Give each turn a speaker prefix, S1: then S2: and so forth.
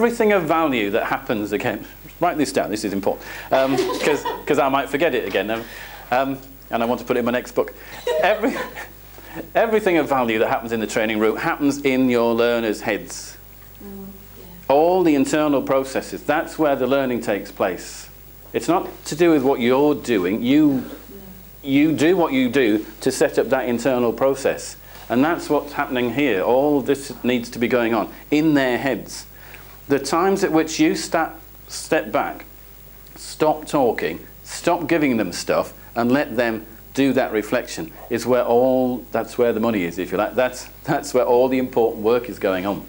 S1: everything of value that happens again. Write this down. This is important because I might forget it again. Um, um, and I want to put it in my next book. Every, everything of value that happens in the training room happens in your learners' heads. Mm, yeah. All the internal processes, that's where the learning takes place. It's not to do with what you're doing. You, you do what you do to set up that internal process. And that's what's happening here. All this needs to be going on in their heads. The times at which you step, step back, stop talking, stop giving them stuff, and let them do that reflection is where all, that's where the money is, if you like. That's, that's where all the important work is going on.